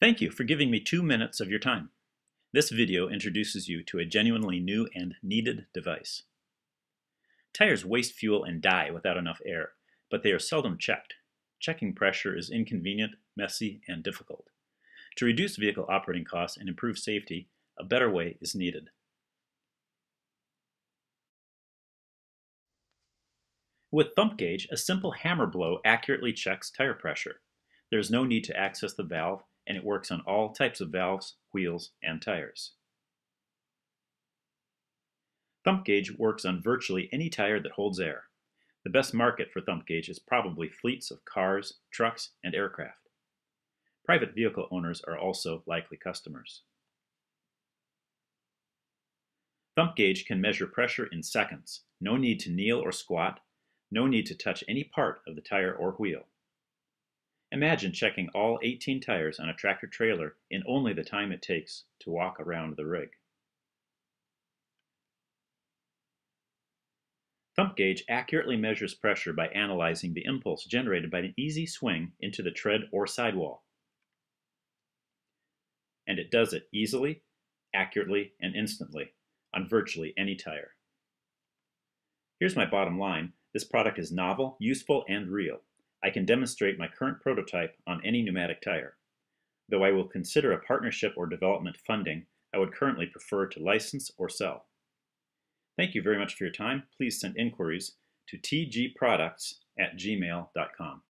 Thank you for giving me two minutes of your time. This video introduces you to a genuinely new and needed device. Tires waste fuel and die without enough air, but they are seldom checked. Checking pressure is inconvenient, messy, and difficult. To reduce vehicle operating costs and improve safety, a better way is needed. With ThumpGauge, a simple hammer blow accurately checks tire pressure. There is no need to access the valve and it works on all types of valves, wheels, and tires. ThumpGauge works on virtually any tire that holds air. The best market for ThumpGauge is probably fleets of cars, trucks, and aircraft. Private vehicle owners are also likely customers. ThumpGauge can measure pressure in seconds. No need to kneel or squat. No need to touch any part of the tire or wheel. Imagine checking all 18 tires on a tractor trailer in only the time it takes to walk around the rig. ThumpGauge accurately measures pressure by analyzing the impulse generated by an easy swing into the tread or sidewall. And it does it easily, accurately, and instantly on virtually any tire. Here's my bottom line. This product is novel, useful, and real. I can demonstrate my current prototype on any pneumatic tire. Though I will consider a partnership or development funding, I would currently prefer to license or sell. Thank you very much for your time. Please send inquiries to tgproducts at gmail.com.